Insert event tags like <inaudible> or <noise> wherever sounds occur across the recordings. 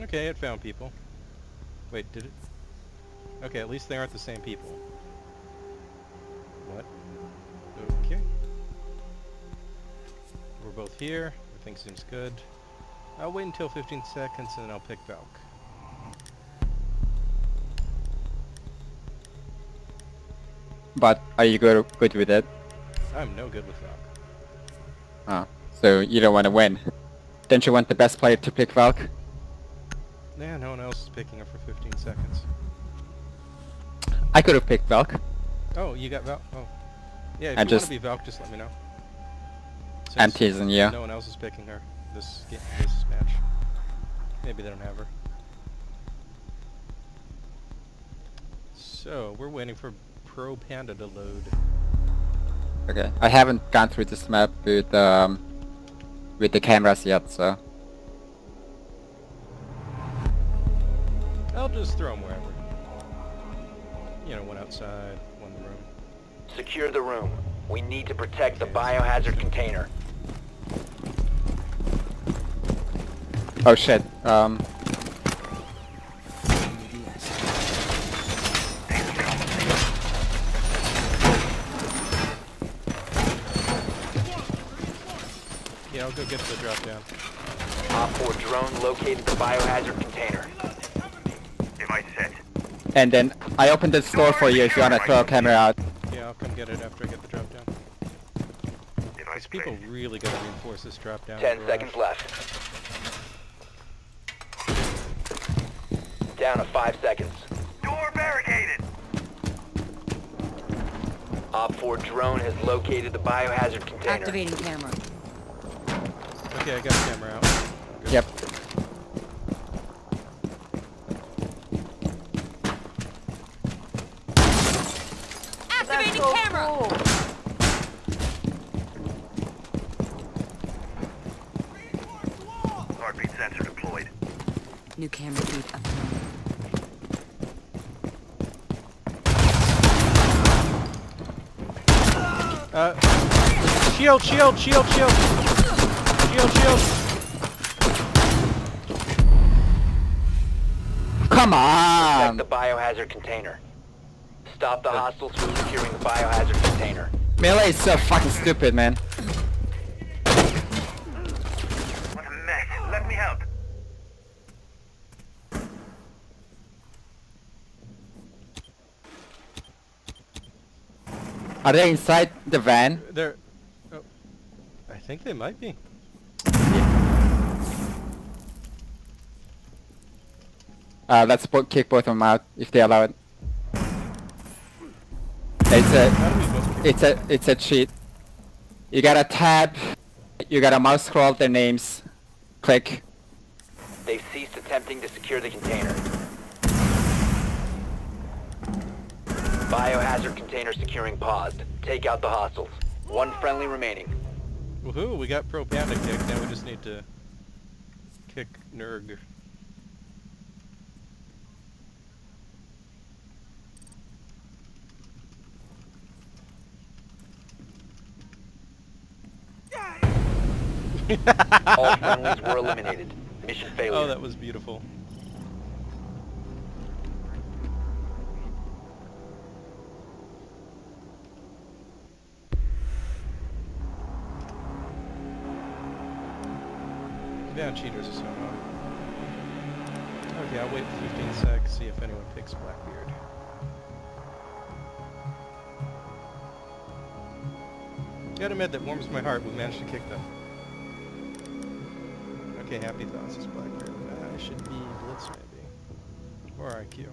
Okay, it found people. Wait, did it? Okay, at least they aren't the same people. What? Okay. We're both here. Everything seems good. I'll wait until 15 seconds and then I'll pick Valk. But are you good good with it? I'm no good with Valk. Ah, so you don't want to win. Don't you want the best player to pick Valk? Nah, no one else is picking her for 15 seconds. I could have picked Valk. Oh, you got Valk? Oh. Yeah, if I you just- want to be Valk, just let me know. I'm teasing you. No one else is picking her this this match. Maybe they don't have her. So, we're waiting for Pro Panda to load. Okay, I haven't gone through this map with um with the cameras yet, so I'll just throw them wherever. You know, one outside, one in the room. Secure the room. We need to protect the biohazard container. oh shit. Um, Yeah, I'll go get the drop down. OPFOR drone located the biohazard container. Device set. and then I opened the door for you if you wanna throw a camera out. Yeah, I'll come get it after I get the drop down. These people really gotta reinforce this drop down. 10 garage. seconds left. Down to 5 seconds. Door barricaded. OPFOR drone has located the biohazard container. Activating camera. Okay, I got the camera out. Good. Yep. Activating camera. Heartbeat sensor deployed. New camera feed up. Uh, shield, shield, shield, shield! Shield, shield! Come Protect on! the biohazard container. Stop the hostiles from securing the biohazard container. Melee is so fucking stupid, man. What a mess. Let me help. Are they inside the van? They're... Oh, I think they might be. Uh, let's bo kick both of them out if they allow it. It's a, How do we both kick? it's a, it's a cheat. You gotta tab, you gotta mouse scroll their names, click. They've ceased attempting to secure the container. Biohazard container securing paused. Take out the hostiles. One friendly remaining. Woohoo, we got Pro Panda kicked, now we just need to kick Nerg. All friendlies were eliminated. Mission oh, failure. Oh, that was beautiful. Down cheaters are so annoying. Okay, I'll wait 15 secs, see if anyone picks Blackbeard. Gotta admit, that warms my heart. We managed to kick them. Okay, happy thoughts is Blackbeard. Uh, I should be Blitz maybe. Or IQ.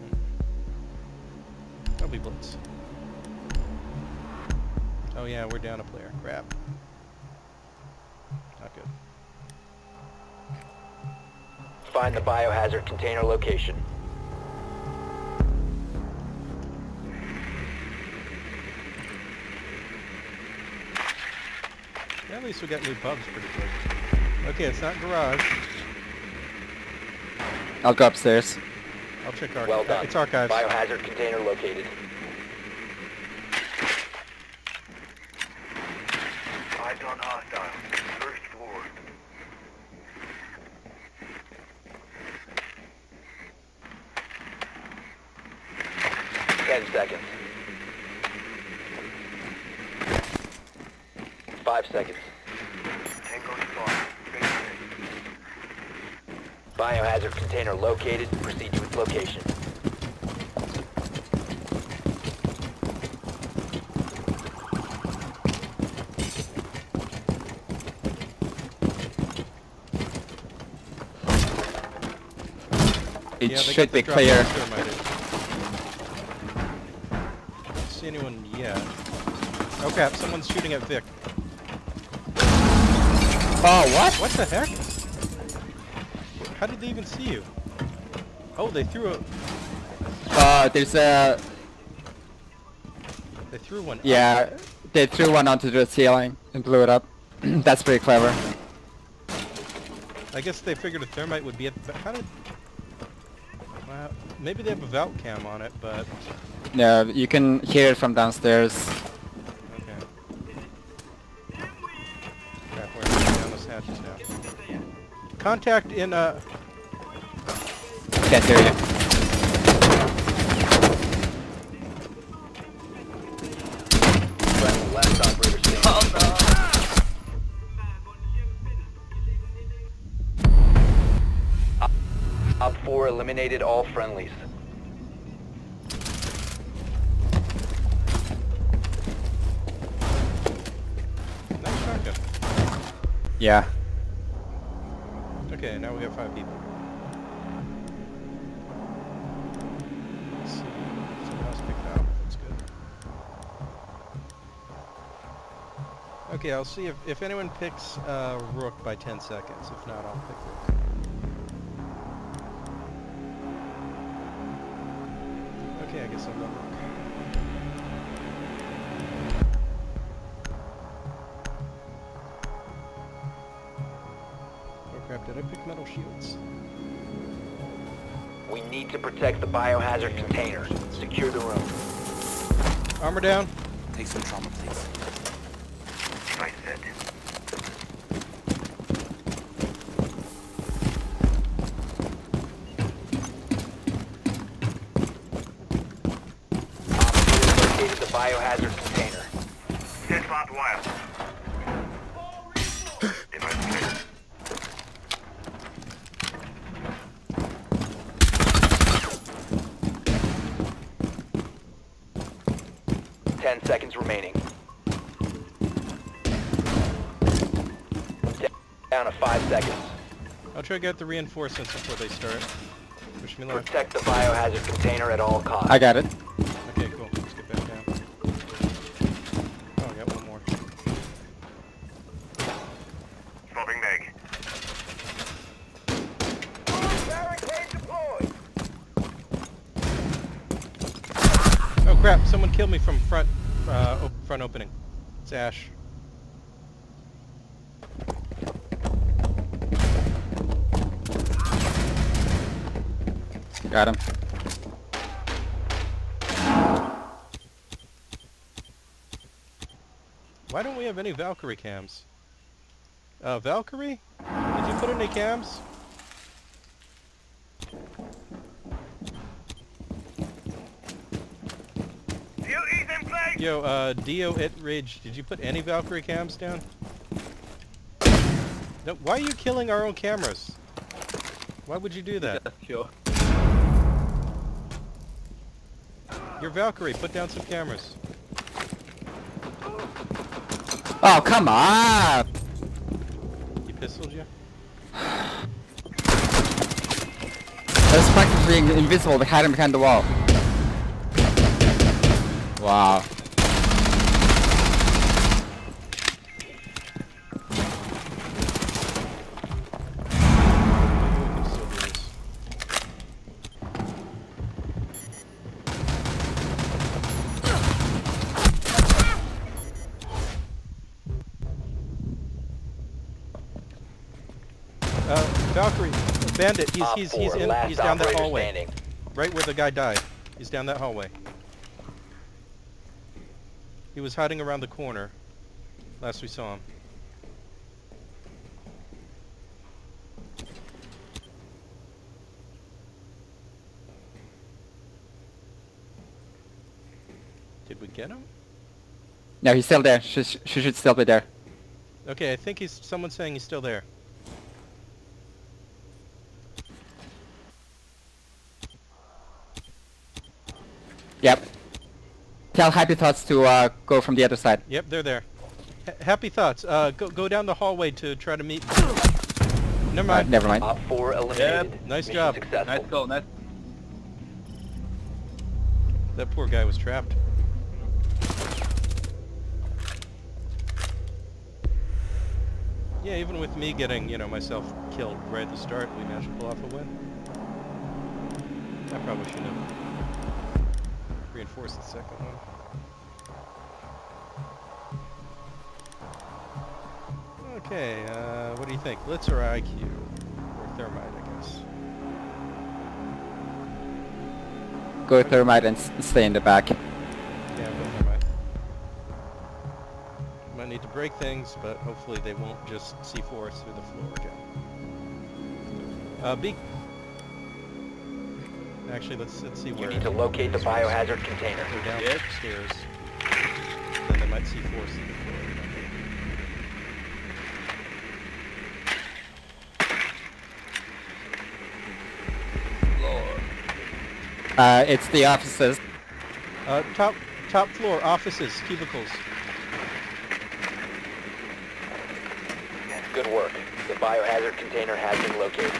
Hmm. I'll be Blitz. Oh yeah, we're down a player. Crap. Not good. Find the biohazard container location. Yeah, at least we got new pubs pretty quick. Okay, it's not garage. I'll go upstairs. I'll check archives. Well done. It's archives. Biohazard container located. Eyes on hostile. First floor. Ten seconds. Five seconds. Tango spot. Base Biohazard container located. Proceed to its location. It yeah, should be clear. on. Don't see anyone yet. Oh crap, someone's shooting at Vic. Oh, what? What the heck? How did they even see you? Oh, they threw a Uh, there's a... they threw one. up. Yeah, they threw one onto the ceiling and blew it up. <clears throat> That's pretty clever. I guess they figured a thermite would be at. the- How did? Wow, maybe they have a vault cam on it, but No, you can hear it from downstairs. okay. Crap, we're down those hatches now. Contact in uh. Can't hear you. Friendly last operator standing. Op 4 eliminated all friendlies. Yeah. Okay, now we got five people. Okay, I'll see if, if anyone picks uh, Rook by 10 seconds. If not, I'll pick Rook. Okay, I guess I'll go Rook. Oh crap, did I pick metal shields? We need to protect the biohazard container. Secure the room. Armor down. Take some trauma, please. Device set. OPFOR located the biohazard container. Set spot wild. Ten seconds remaining. Down to five seconds. I'll try to get the reinforcements before they start. Wish me luck. Protect the biohazard container at all costs. I got it. Okay, cool. Let's get back down. Oh, I got one more. Swapping mag. Oh crap! Someone killed me from front, uh, op front opening. It's Ash. Got him. Why don't we have any Valkyrie cams? Uh, Valkyrie? Did you put any cams? UE's in place! Yo, uh, Dio at Ridge, did you put any Valkyrie cams down? No, why are you killing our own cameras? Why would you do that? <laughs> Sure. You're Valkyrie, put down some cameras. Oh, come on! He pistoled you? That's practically invisible to hide him behind the wall. Wow. Uh, Valkyrie, Bandit, he's he's he's in he's down that hallway, standing. right where the guy died. He's down that hallway. He was hiding around the corner. Last we saw him. Did we get him? No, he's still there. She, she should still be there. Okay, I think he's. Someone's saying he's still there. Yep. Tell Happy Thoughts to uh, go from the other side. Yep, they're there. H- happy thoughts. Uh, go go down the hallway to try to meet. Never Uh, mind. never mind. OPFOR eliminated. Nice Mission job. Successful. Nice goal, nice. That poor guy was trapped. Yeah, even with me getting, you know, myself killed right at the start, we managed to pull off a win. I probably should have reinforced the second one. Okay, uh, what do you think? Blitz or IQ? Or Thermite, I guess. Go Thermite and stay in the back. Yeah, but Thermite. Might need to break things, but hopefully they won't just C4 us through the floor again. Uh, B. Actually, let's let's see You need to locate the biohazard container. Go Yes. downstairs. Then they might C4 us through floor. Uh, it's the offices. Uh, top top floor offices cubicles. Good work. The biohazard container has been located.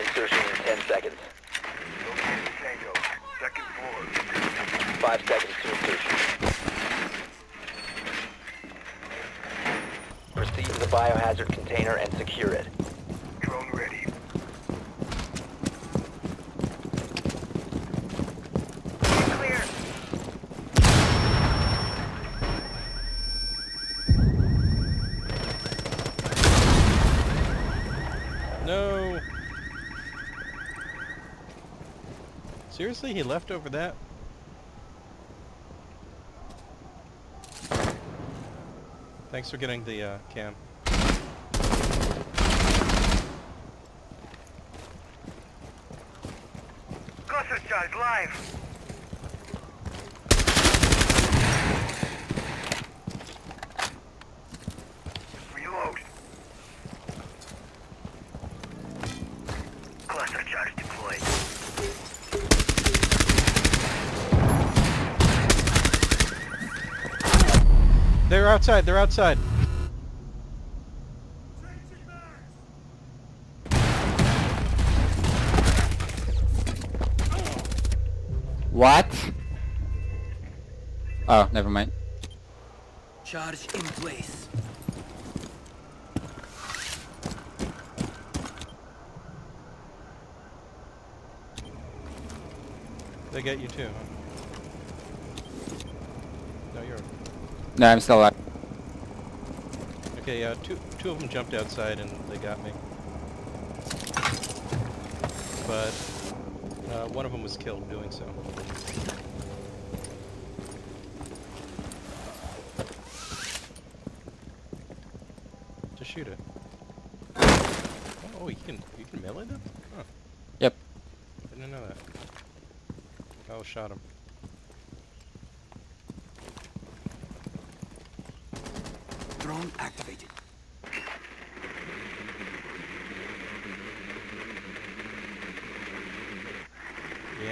Insertion in 10 seconds. Located Tango. Second floor. 5 seconds to insertion. Proceed to the biohazard container and secure it. Drone ready. Clear. No. Seriously, he left over that? Thanks for getting the uh, cam. Cluster live. Outside. They're outside. What? Oh, never mind. Charge in place. They get you too. Huh? No, you're No, I'm still alive. Okay. Uh, two two of them jumped outside and they got me. But uh, one of them was killed doing so. To shoot it. Oh, you can you can melee them? Huh. Yep. I didn't know that. Oh, shot him. Drone activated.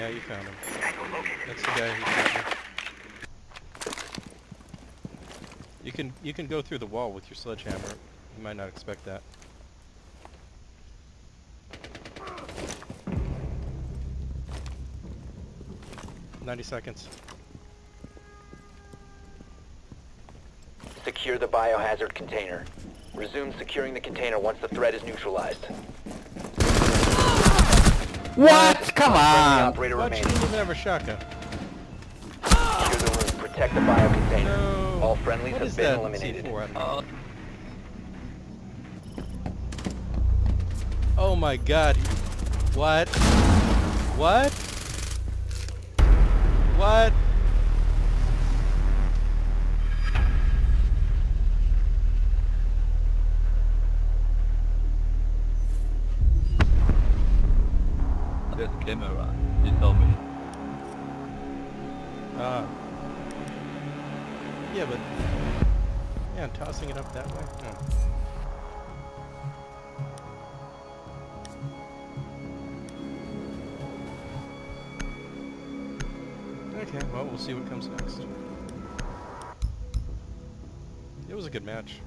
Yeah, you found him. That's the guy who shot me. You can you can go through the wall with your sledgehammer. You might not expect that. Ninety seconds. Secure the biohazard container. Resume securing the container once the threat is neutralized. What? Come on! operator What? You remaining. didn't even have a shotgun. Secure the room. Protect the bio container. No. All friendlies What have been eliminated. C4? I don't. Oh, uh. Oh my god. What? What? What? A camera. You told me. Ah. Yeah, but... Yeah, tossing it up that way? Oh. Okay, well, we'll see what comes next. It was a good match.